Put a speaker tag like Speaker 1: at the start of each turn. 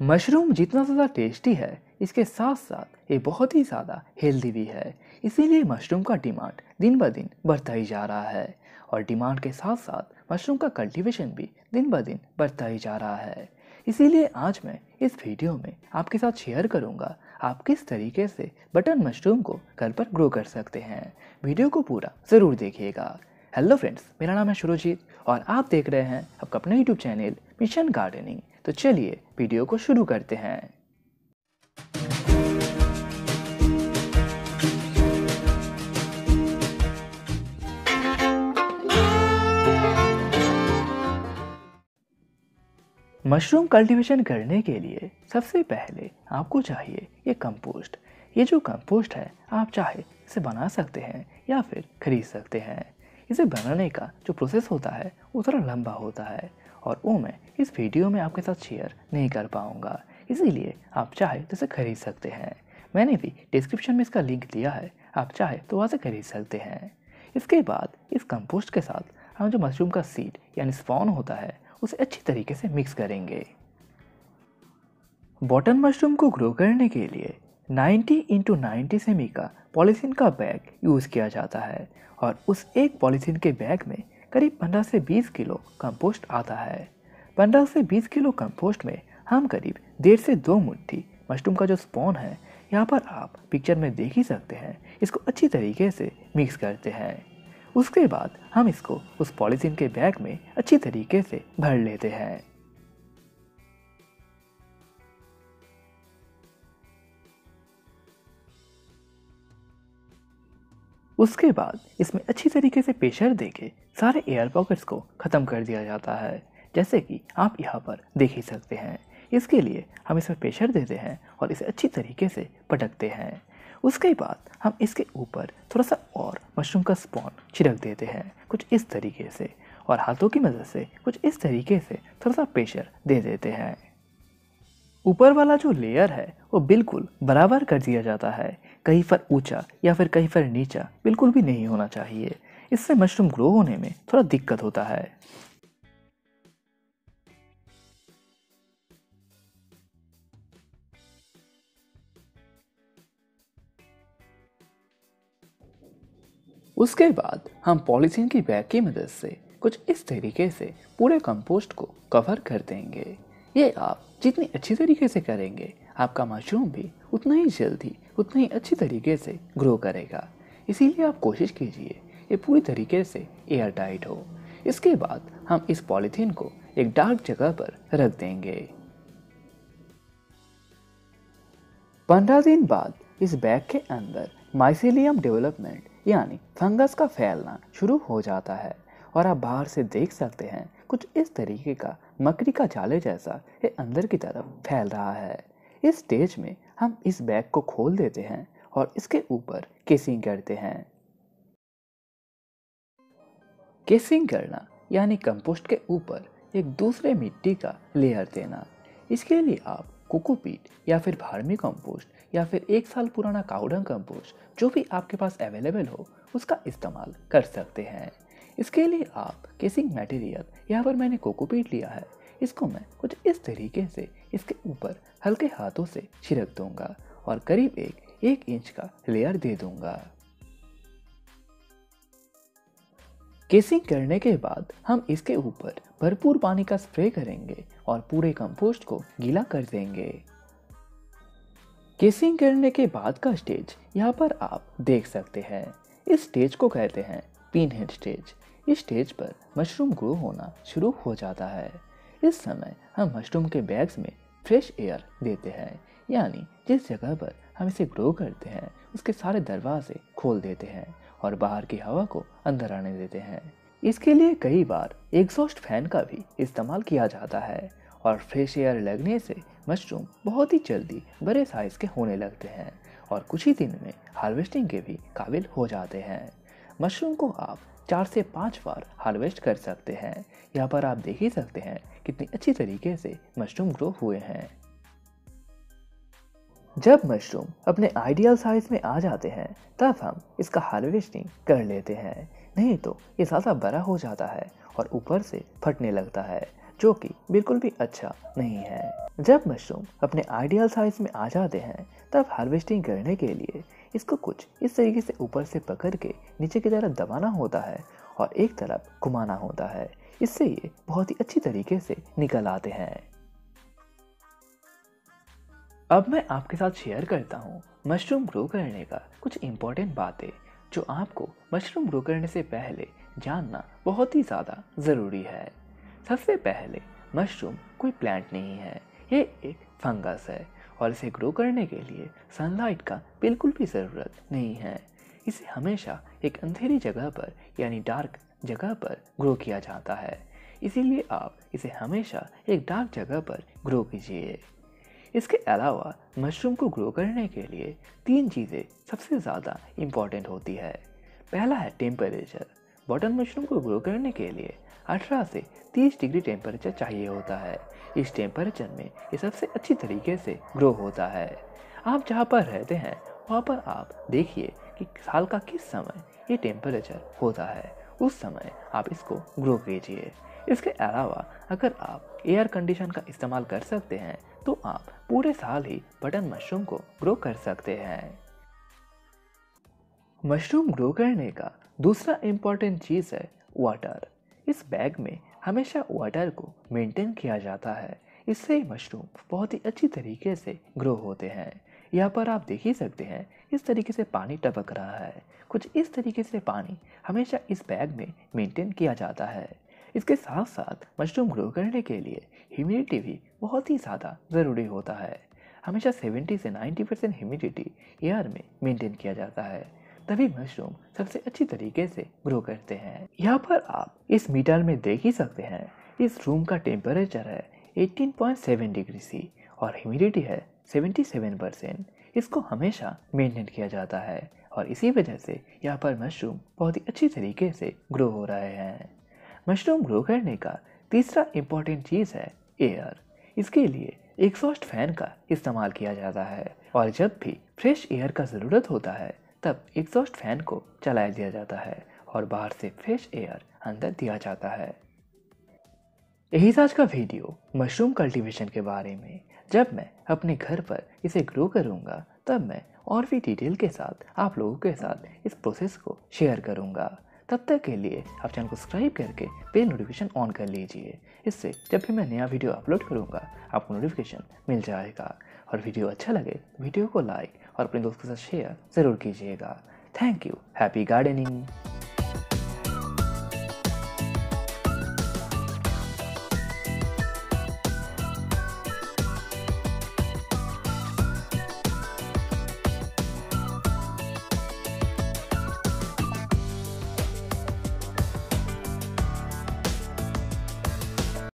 Speaker 1: Mushroom जितना ज़्यादा tasty है, इसके साथ साथ ये बहुत ही ज़्यादा हेल्दी भी है। इसीलिए मशरूम का डिमांड दिन ब दिन बढ़ता ही जा रहा है और डिमांड के साथ साथ मशरूम का कल्टीवेशन भी दिन ब दिन बढ़ता ही जा रहा है। इसीलिए आज मैं इस वीडियो में आपके साथ शेयर करूँगा, आप किस तरीके से बटन मशरूम को घर पर ग्रो कर सकते हैं। वीडियो को पूरा ज़रूर देखिएगा। हेलो फ्रेंड्स मेरा नाम है शुरुजीत और आप देख रहे हैं आपका अपना यूट्यूब चैनल मिशन गार्डनिंग तो चलिए वीडियो को शुरू करते हैं। मशरूम कल्टीवेशन करने के लिए सबसे पहले आपको चाहिए ये कंपोस्ट। ये जो कंपोस्ट है, आप चाहे इसे बना सकते हैं या फिर खरीद सकते हैं। इसे बनाने का जो प्रोसेस होता है, वो थोड़ा लंबा होता है। और वो मैं इस वीडियो में आपके साथ शेयर नहीं कर पाऊँगा। इसीलिए आप चाहे तो इसे खरीद सकते हैं। मैंने भी डिस्क्रिप्शन में इसका लिंक दिया है। आप चाहे तो वहाँ से खरीद सकते हैं। इसके बाद इस कंपोस्ट के साथ हम जो मशरूम का सीड यानी स्पॉन होता है, उसे अच्छी तरीके से मिक्स करेंगे। बॉटन मशरूम को ग्रो करने के लिए 90 इंटू नाइन्टी सेमी का पॉलीथीन का बैग यूज़ किया जाता है और उस एक पॉलीथीन के बैग में करीब 15 से 20 किलो कंपोस्ट आता है। 15 से 20 किलो कंपोस्ट में हम करीब डेढ़ से दो मुट्ठी मशरूम का जो स्पॉन है, यहाँ पर आप पिक्चर में देख ही सकते हैं। इसको अच्छी तरीके से मिक्स करते हैं। उसके बाद हम इसको उस पॉलीथीन के बैग में अच्छी तरीके से भर लेते हैं। उसके बाद इसमें अच्छी तरीके से प्रेशर देके सारे एयर पॉकेट्स को ख़त्म कर दिया जाता है, जैसे कि आप यहाँ पर देख ही सकते हैं। इसके लिए हम इसमें प्रेशर देते हैं और इसे अच्छी तरीके से पटकते हैं। उसके बाद हम इसके ऊपर थोड़ा सा और मशरूम का स्पॉन छिड़क देते हैं, कुछ इस तरीके से, और हाथों की मदद से कुछ इस तरीके से थोड़ा सा प्रेशर दे देते हैं। ऊपर वाला जो लेयर है, वो बिल्कुल बराबर कर दिया जाता है। कहीं पर ऊँचा या फिर कहीं पर नीचा बिल्कुल भी नहीं होना चाहिए। इससे मशरूम ग्रो होने में थोड़ा दिक्कत होता है। उसके बाद हम पॉलीथीन की बैग की मदद से कुछ इस तरीके से पूरे कंपोस्ट को कवर कर देंगे। ये आप जितनी अच्छी तरीके से करेंगे, आपका मशरूम भी उतना ही जल्दी, उतना ही अच्छी तरीके से ग्रो करेगा। इसीलिए आप कोशिश कीजिए, ये पूरी तरीके से एयर टाइट हो। इसके बाद हम इस पॉलीथीन को एक डार्क जगह पर रख देंगे। पंद्रह दिन बाद इस बैग के अंदर माइसिलियम डेवलपमेंट यानी फंगस का फैलना शुरू हो जाता है। और आप बाहर से देख सकते हैं, कुछ इस तरीके का मकड़ी का जाले जैसा ये अंदर की तरफ़ फैल रहा है। इस स्टेज में हम इस बैग को खोल देते हैं और इसके ऊपर केसिंग करते हैं। केसिंग करना, यानी कंपोस्ट के ऊपर एक दूसरे मिट्टी का लेयर देना। इसके लिए आप कोकोपीट या फिर फार्मी कंपोस्ट या फिर एक साल पुराना काउडन कंपोस्ट जो भी आपके पास अवेलेबल हो, उसका इस्तेमाल कर सकते हैं। इसके लिए आप केसिंग मटेरियल, यहाँ पर मैंने कोकोपीट लिया है इसको मैं कुछ इस तरीके से इसके ऊपर हल्के हाथों से छिड़क दूँगा और करीब एक एक इंच का लेयर दे दूँगा। केसिंग करने के बाद हम इसके ऊपर भरपूर पानी का स्प्रे करेंगे और पूरे कंपोस्ट को गीला कर देंगे। केसिंग करने के बाद का स्टेज यहाँ पर आप देख सकते हैं। इस स्टेज को कहते हैं पिन हेड स्टेज। इस स्टेज पर मशरूम ग्रो होना शुरू हो जाता है। इस समय हम मशरूम के बैग्स में फ्रेश एयर देते हैं, यानी जिस जगह पर हम इसे ग्रो करते हैं, उसके सारे दरवाजे खोल देते हैं और बाहर की हवा को अंदर आने देते हैं। इसके लिए कई बार एग्जॉस्ट फ़ैन का भी इस्तेमाल किया जाता है और फ्रेश एयर लगने से मशरूम बहुत ही जल्दी बड़े साइज़ के होने लगते हैं और कुछ ही दिन में हार्वेस्टिंग के भी काबिल हो जाते हैं। मशरूम को आप चार से पाँच बार हार्वेस्ट कर सकते हैं। यहाँ पर आप देख ही सकते हैं कितनी अच्छी तरीके से मशरूम ग्रो हुए हैं। जब मशरूम अपने आइडियल साइज़ में आ जाते हैं, तब हम इसका हार्वेस्टिंग कर लेते हैं। नहीं तो ये ज़्यादा बड़ा हो जाता है और ऊपर से फटने लगता है, जो कि बिल्कुल भी अच्छा नहीं है। जब मशरूम अपने आइडियल साइज़ में आ जाते हैं, तब हार्वेस्टिंग करने के लिए इसको कुछ इस तरीके से ऊपर से पकड़ के नीचे की तरफ़ दबाना होता है और एक तरफ़ घुमाना होता है। इससे ये बहुत ही अच्छी तरीके से निकल आते हैं। अब मैं आपके साथ शेयर करता हूँ मशरूम ग्रो करने का कुछ इम्पोर्टेंट बातें, जो आपको मशरूम ग्रो करने से पहले जानना बहुत ही ज़्यादा ज़रूरी है। सबसे पहले मशरूम कोई प्लांट नहीं है, ये एक फंगस है और इसे ग्रो करने के लिए सनलाइट का बिल्कुल भी ज़रूरत नहीं है। इसे हमेशा एक अंधेरी जगह पर, यानी डार्क जगह पर ग्रो किया जाता है। इसीलिए आप इसे हमेशा एक डार्क जगह पर ग्रो कीजिए। इसके अलावा मशरूम को ग्रो करने के लिए तीन चीज़ें सबसे ज़्यादा इंपॉर्टेंट होती है। पहला है टेम्परेचर बॉटन मशरूम को ग्रो करने के लिए 18 से 30 डिग्री टेम्परेचर चाहिए होता है। इस टेम्परेचर में ये सबसे अच्छी तरीके से ग्रो होता है। आप जहाँ पर रहते हैं, वहाँ पर आप देखिए कि साल का किस समय ये टेम्परेचर होता है, उस समय आप इसको ग्रो कीजिए। इसके अलावा अगर आप एयर कंडीशन का इस्तेमाल कर सकते हैं तो आप पूरे साल ही बटन मशरूम को ग्रो कर सकते हैं। मशरूम ग्रो करने का दूसरा इंपॉर्टेंट चीज़ है वाटर इस बैग में हमेशा वाटर को मेंटेन किया जाता है। इससे मशरूम बहुत ही अच्छी तरीके से ग्रो होते हैं। यहाँ पर आप देख ही सकते हैं, इस तरीके से पानी टपक रहा है। कुछ इस तरीके से पानी हमेशा इस बैग में मेंटेन किया जाता है। इसके साथ साथ मशरूम ग्रो करने के लिए ह्यूमिडिटी भी बहुत ही ज़्यादा ज़रूरी होता है। हमेशा 70 से 90 परसेंट ह्यूमिडिटी एयर में मेंटेन किया जाता है। तभी मशरूम सबसे अच्छी तरीके से ग्रो करते हैं। यहाँ पर आप इस मीटर में देख ही सकते हैं, इस रूम का टेम्परेचर है 18.7 डिग्री सी और ह्यूमिडिटी है 77 परसेंट इसको हमेशा मेंटेन किया जाता है और इसी वजह से यहाँ पर मशरूम बहुत ही अच्छी तरीके से ग्रो हो रहे हैं। मशरूम ग्रो करने का तीसरा इंपॉर्टेंट चीज़ है एयर इसके लिए एग्जॉस्ट फ़ैन का इस्तेमाल किया जाता है और जब भी फ्रेश एयर का ज़रूरत होता है, तब एग्जॉस्ट फ़ैन को चलाया दिया जाता है और बाहर से फ्रेश एयर अंदर दिया जाता है। यही आज का वीडियो, मशरूम कल्टीवेशन के बारे में। जब मैं अपने घर पर इसे ग्रो करूँगा, तब मैं और भी डिटेल के साथ, आप लोगों के साथ इस प्रोसेस को शेयर करूँगा। तब तक के लिए आप चैनल को सब्सक्राइब करके बेल नोटिफिकेशन ऑन कर लीजिए। इससे जब भी मैं नया वीडियो अपलोड करूँगा, आपको नोटिफिकेशन मिल जाएगा। और वीडियो अच्छा लगे वीडियो को लाइक और अपने दोस्तों के साथ शेयर ज़रूर कीजिएगा। Thank you happy gardening